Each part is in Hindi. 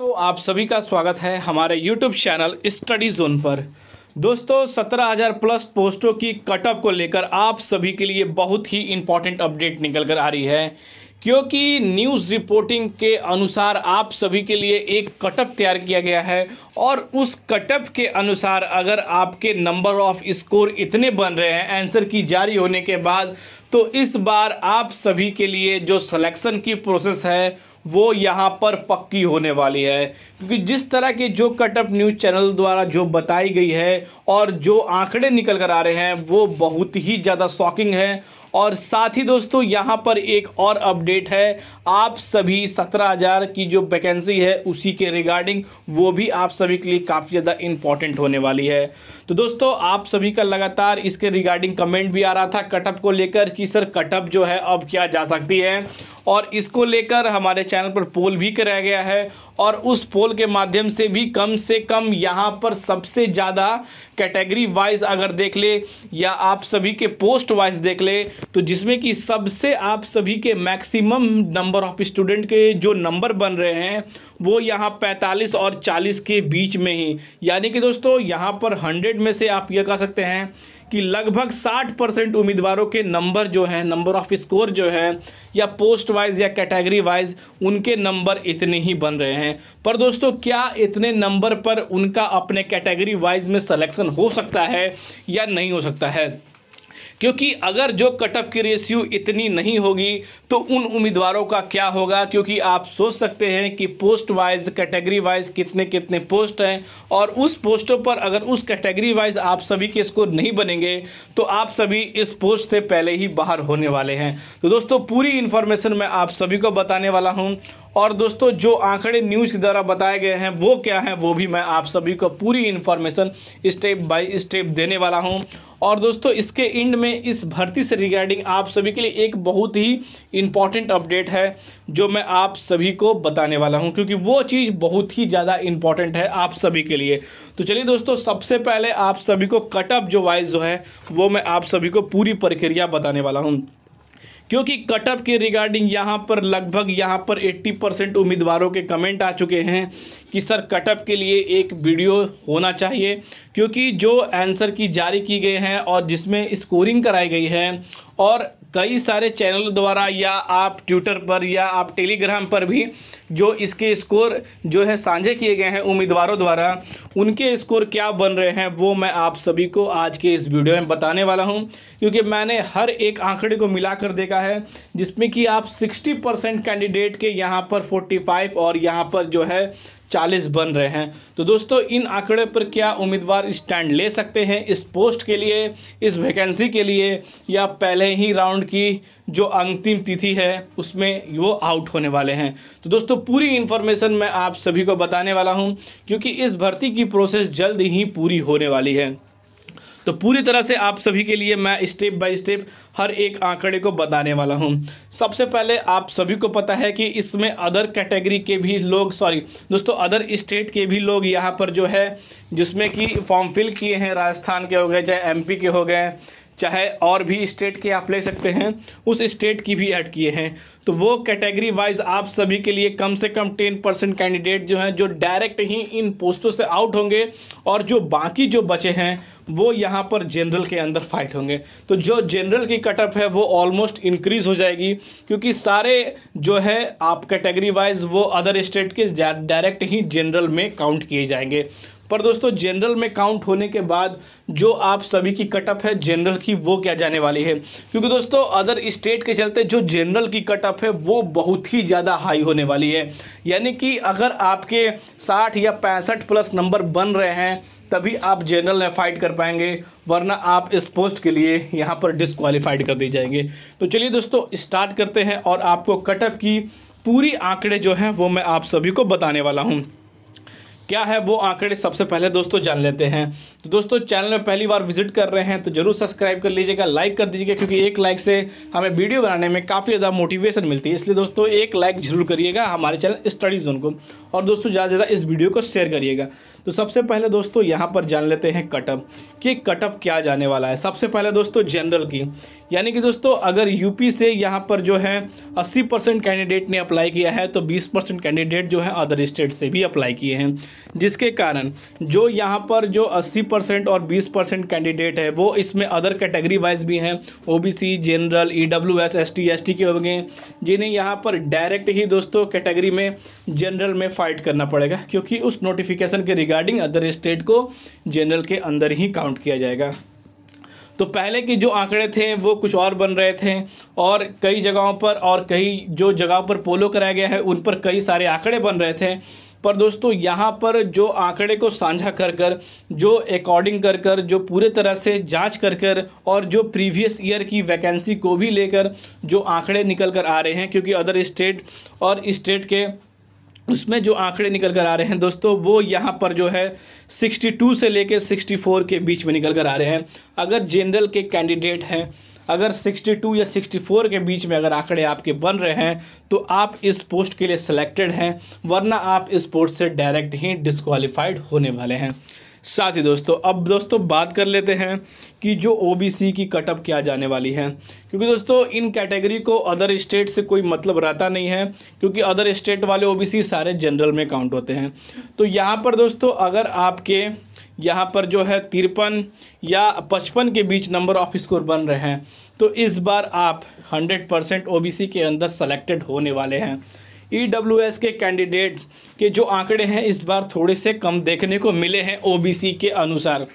तो आप सभी का स्वागत है हमारे YouTube चैनल स्टडी जोन पर। दोस्तों, सत्रह हज़ार प्लस पोस्टों की कटअप को लेकर आप सभी के लिए बहुत ही इंपॉर्टेंट अपडेट निकल कर आ रही है, क्योंकि न्यूज़ रिपोर्टिंग के अनुसार आप सभी के लिए एक कटअप तैयार किया गया है और उस कटअप के अनुसार अगर आपके नंबर ऑफ़ स्कोर इतने बन रहे हैं आंसर की जारी होने के बाद तो इस बार आप सभी के लिए जो सिलेक्शन की प्रोसेस है वो यहाँ पर पक्की होने वाली है। क्योंकि जिस तरह के जो कटअप न्यूज़ चैनल द्वारा जो बताई गई है और जो आंकड़े निकल कर आ रहे हैं, वो बहुत ही ज़्यादा शॉकिंग है और साथ ही दोस्तों, यहाँ पर एक और अपडेट है। आप सभी सत्रह हज़ार की जो वैकेंसी है, उसी के रिगार्डिंग वो भी आप सभी के लिए काफ़ी ज़्यादा इंपॉर्टेंट होने वाली है। तो दोस्तों, आप सभी का लगातार इसके रिगार्डिंग कमेंट भी आ रहा था कटअप को लेकर कि सर कटअप जो है, अब क्या जा सकती है? और इसको लेकर हमारे चैनल पर पोल भी कराया गया है और उस पोल के माध्यम से भी कम से कम यहाँ पर सबसे ज़्यादा कैटेगरी वाइज अगर देख ले या आप सभी के पोस्ट वाइज देख ले तो जिसमें कि सबसे आप सभी के मैक्सिमम नंबर ऑफ़ स्टूडेंट के जो नंबर बन रहे हैं, वो यहाँ 45 और 40 के बीच में ही। यानी कि दोस्तों, यहाँ पर 100 में से आप ये कह सकते हैं कि लगभग 60 परसेंट उम्मीदवारों के नंबर जो हैं नंबर ऑफ़ स्कोर जो है, या पोस्ट वाइज या कैटेगरी वाइज उनके नंबर इतने ही बन रहे हैं। पर दोस्तों, क्या इतने नंबर पर उनका अपने कैटेगरी वाइज में सिलेक्शन हो सकता है या नहीं हो सकता है? क्योंकि अगर जो कटअप की रेशियो इतनी नहीं होगी तो उन उम्मीदवारों का क्या होगा? क्योंकि आप सोच सकते हैं कि पोस्ट वाइज कैटेगरी वाइज कितने कितने पोस्ट हैं और उस पोस्टों पर अगर उस कैटेगरी वाइज आप सभी के स्कोर नहीं बनेंगे तो आप सभी इस पोस्ट से पहले ही बाहर होने वाले हैं। तो दोस्तों, पूरी इन्फॉर्मेशन मैं आप सभी को बताने वाला हूँ और दोस्तों, जो आंकड़े न्यूज़ के द्वारा बताए गए हैं, वो क्या हैं, वो भी मैं आप सभी को पूरी इन्फॉर्मेशन स्टेप बाय स्टेप देने वाला हूँ। और दोस्तों, इसके एंड में इस भर्ती से रिगार्डिंग आप सभी के लिए एक बहुत ही इंपॉर्टेंट अपडेट है, जो मैं आप सभी को बताने वाला हूँ, क्योंकि वो चीज़ बहुत ही ज़्यादा इंपॉर्टेंट है आप सभी के लिए। तो चलिए दोस्तों, सबसे पहले आप सभी को कटअप जो वाइज जो है, वो मैं आप सभी को पूरी प्रक्रिया बताने वाला हूँ। क्योंकि कटअप के रिगार्डिंग यहाँ पर लगभग यहाँ पर 80 परसेंट उम्मीदवारों के कमेंट आ चुके हैं कि सर कटअप के लिए एक वीडियो होना चाहिए, क्योंकि जो आंसर की जारी की गए हैं और जिसमें स्कोरिंग कराई गई है और कई सारे चैनल द्वारा या आप ट्विटर पर या आप टेलीग्राम पर भी जो इसके स्कोर जो है साझे किए गए हैं उम्मीदवारों द्वारा, उनके स्कोर क्या बन रहे हैं वो मैं आप सभी को आज के इस वीडियो में बताने वाला हूँ। क्योंकि मैंने हर एक आंकड़े को मिलाकर देखा है, जिसमें कि आप 60 परसेंट कैंडिडेट के यहाँ पर 45 और यहाँ पर जो है चालीस बन रहे हैं। तो दोस्तों, इन आंकड़े पर क्या उम्मीदवार स्टैंड ले सकते हैं इस पोस्ट के लिए, इस वैकेंसी के लिए, या पहले ही राउंड की जो अंतिम तिथि है, उसमें वो आउट होने वाले हैं। तो दोस्तों, पूरी इन्फॉर्मेशन मैं आप सभी को बताने वाला हूँ, क्योंकि इस भर्ती की प्रोसेस जल्द ही पूरी होने वाली है। तो पूरी तरह से आप सभी के लिए मैं स्टेप बाय स्टेप हर एक आंकड़े को बताने वाला हूँ। सबसे पहले आप सभी को पता है कि इसमें अदर कैटेगरी के भी लोग सॉरी दोस्तों अदर स्टेट के भी लोग यहाँ पर जो है, जिसमें कि फॉर्म फिल किए हैं, राजस्थान के हो गए, चाहे एमपी के हो गए चाहे और भी स्टेट के आप ले सकते हैं, उस स्टेट की भी ऐड किए हैं। तो वो कैटेगरी वाइज आप सभी के लिए कम से कम टेन परसेंट कैंडिडेट जो हैं, जो डायरेक्ट ही इन पोस्टों से आउट होंगे और जो बाकी जो बचे हैं, वो यहाँ पर जनरल के अंदर फाइट होंगे। तो जो जनरल की कटअप है, वो ऑलमोस्ट इंक्रीज हो जाएगी, क्योंकि सारे जो है आप कैटेगरी वाइज वो अदर स्टेट के डायरेक्ट ही जनरल में काउंट किए जाएँगे। पर दोस्तों जनरल में काउंट होने के बाद जो आप सभी की कटअप है जनरल की वो क्या जाने वाली है? क्योंकि दोस्तों, अदर स्टेट के चलते जो जनरल की कटअप है, वो बहुत ही ज़्यादा हाई होने वाली है। यानी कि अगर आपके साठ या पैंसठ प्लस नंबर बन रहे हैं, तभी आप जनरल में फाइट कर पाएँगे, वरना आप इस पोस्ट के लिए यहाँ पर डिसक्वालीफाइड कर दिए जाएँगे। तो चलिए दोस्तों स्टार्ट करते हैं और आपको कटअप की पूरी आंकड़े जो हैं, वो मैं आप सभी को बताने वाला हूँ। क्या है वो आंकड़े सबसे पहले दोस्तों जान लेते हैं। तो दोस्तों चैनल में पहली बार विज़िट कर रहे हैं तो ज़रूर सब्सक्राइब कर लीजिएगा लाइक कर दीजिएगा, क्योंकि एक लाइक से हमें वीडियो बनाने में काफ़ी ज़्यादा मोटिवेशन मिलती है। इसलिए दोस्तों, एक लाइक ज़रूर करिएगा हमारे चैनल स्टडी जोन को। और दोस्तों, ज़्यादा से ज़्यादा इस वीडियो को शेयर करिएगा। तो सबसे पहले दोस्तों, यहाँ पर जान लेते हैं कटअप कि कटअप क्या जाने वाला है। सबसे पहले दोस्तों जनरल की। यानी कि दोस्तों, अगर यूपी से यहाँ पर जो है 80 परसेंट कैंडिडेट ने अप्लाई किया है तो 20 परसेंट कैंडिडेट जो है अदर स्टेट से भी अप्लाई किए हैं। जिसके कारण, जो यहाँ पर जो 80 परसेंट और 20 परसेंट कैंडिडेट है। वो इसमें अदर कैटेगरी वाइज भी हैं। O B C general E W S S T S T के हो गए। जिन्हें यहाँ पर डायरेक्ट ही दोस्तों कैटेगरी में जनरल में फाइट करना पड़ेगा, क्योंकि उस नोटिफिकेशन के रिगार्डिंग अदर स्टेट को जनरल के अंदर ही काउंट किया जाएगा। तो पहले के जो आंकड़े थे, वो कुछ और बन रहे थे और कई जगहों पर और कई जो जगहों पर पोलो कराया गया है, उन पर कई सारे आंकड़े बन रहे थे। पर दोस्तों, यहाँ पर जो आंकड़े को साझा कर कर, जो अकॉर्डिंग कर कर, जो पूरे तरह से जाँच कर कर और जो प्रीवियस ईयर की वैकेंसी को भी लेकर जो आंकड़े निकल कर आ रहे हैं, क्योंकि अदर स्टेट और स्टेट के उसमें जो आंकड़े निकल कर आ रहे हैं दोस्तों, वो यहाँ पर जो है 62 से लेके 64 के बीच में निकल कर आ रहे हैं। अगर जनरल के कैंडिडेट हैं अगर 62 या 64 के बीच में अगर आंकड़े आपके बन रहे हैं तो आप इस पोस्ट के लिए सिलेक्टेड हैं, वरना आप इस पोस्ट से डायरेक्ट ही डिस्कवालीफाइड होने वाले हैं। साथ ही दोस्तों, अब दोस्तों बात कर लेते हैं कि जो ओबीसी की कटअप क्या जाने वाली है। क्योंकि दोस्तों, इन कैटेगरी को अदर स्टेट से कोई मतलब रहता नहीं है, क्योंकि अदर स्टेट वाले ओबीसी सारे जनरल में काउंट होते हैं। तो यहाँ पर दोस्तों, अगर आपके यहाँ पर जो है तिरपन या पचपन के बीच नंबर ऑफ़ स्कोर बन रहे हैं तो इस बार आप हंड्रेड परसेंट ओ के अंदर सेलेक्टेड होने वाले हैं। ई e के कैंडिडेट के जो आंकड़े हैं इस बार थोड़े से कम देखने को मिले हैं ओबीसी के अनुसार।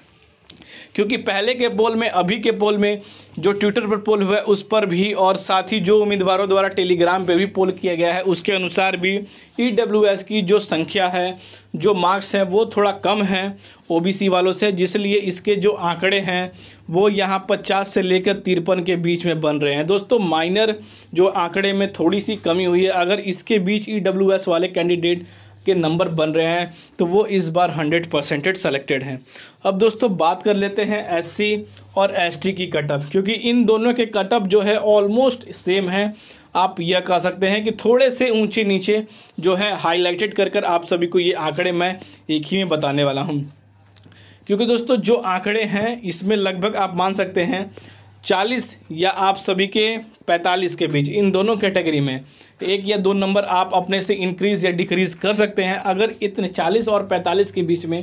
क्योंकि पहले के पोल में, अभी के पोल में जो ट्विटर पर पोल हुआ है, उस पर भी और साथ ही जो उम्मीदवारों द्वारा टेलीग्राम पे भी पोल किया गया है, उसके अनुसार भी ई e की जो संख्या है, जो मार्क्स हैं, वो थोड़ा कम है ओबीसी वालों से, जिसलिए इसके जो आंकड़े हैं, वो यहाँ पचास से लेकर तिरपन के बीच में बन रहे हैं। दोस्तों माइनर जो आंकड़े में थोड़ी सी कमी हुई है। अगर इसके बीच ई e वाले कैंडिडेट के नंबर बन रहे हैं तो वो इस बार हंड्रेड परसेंटेज सेलेक्टेड हैं। अब दोस्तों, बात कर लेते हैं एससी और एसटी की कटअप क्योंकि इन दोनों के कटअप जो है ऑलमोस्ट सेम है। आप यह कह सकते हैं कि थोड़े से ऊँचे नीचे जो है हाईलाइटेड कर कर आप सभी को ये आंकड़े मैं एक ही में बताने वाला हूँ। क्योंकि दोस्तों, जो आंकड़े हैं, इसमें लगभग आप मान सकते हैं चालीस या आप सभी के पैंतालीस के बीच, इन दोनों कैटेगरी में एक या दो नंबर आप अपने से इंक्रीज़ या डिक्रीज़ कर सकते हैं। अगर इतने चालीस और पैंतालीस के बीच में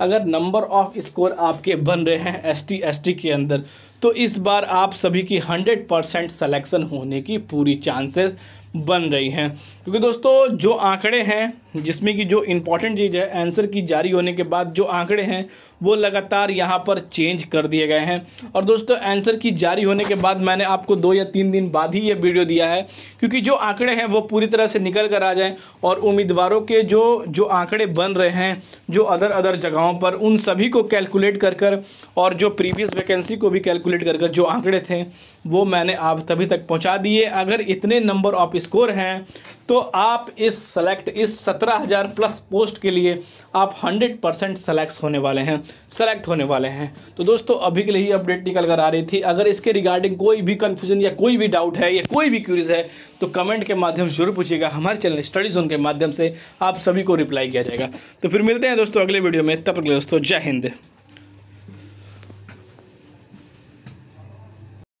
अगर नंबर ऑफ़ स्कोर आपके बन रहे हैं एस टी के अंदर तो इस बार आप सभी की हंड्रेड परसेंट सलेक्शन होने की पूरी चांसेस बन रही हैं। क्योंकि दोस्तों, जो आंकड़े हैं जिसमें कि जो इंपॉर्टेंट चीज़ है आंसर की जारी होने के बाद जो आंकड़े हैं, वो लगातार यहाँ पर चेंज कर दिए गए हैं। और दोस्तों आंसर की जारी होने के बाद मैंने आपको दो या तीन दिन बाद ही ये वीडियो दिया है, क्योंकि जो आंकड़े हैं, वो पूरी तरह से निकल कर आ जाएँ और उम्मीदवारों के जो जो आंकड़े बन रहे हैं, जो अदर अदर जगहों पर, उन सभी को कैलकुलेट कर कर और जो प्रीवियस वैकेंसी को भी कैलकुलेट कर कर जो आंकड़े थे, वो मैंने आप तभी तक पहुँचा दिए। अगर इतने नंबर ऑफ़ स्कोर हैं तो आप इस सेलेक्ट इस सत्रह हज़ार प्लस पोस्ट के लिए आप हंड्रेड परसेंट सेलेक्ट होने वाले हैं, सेलेक्ट होने वाले हैं। तो दोस्तों, अभी के लिए अपडेट निकल कर आ रही थी। अगर इसके रिगार्डिंग कोई भी कन्फ्यूज़न या कोई भी डाउट है या कोई भी क्यूरीज है तो कमेंट के माध्यम से ज़रूर पूछिएगा। हमारे चैनल स्टडी जोन के माध्यम से आप सभी को रिप्लाई किया जाएगा। तो फिर मिलते हैं दोस्तों अगले वीडियो में। तब तक दोस्तों, जय हिंद।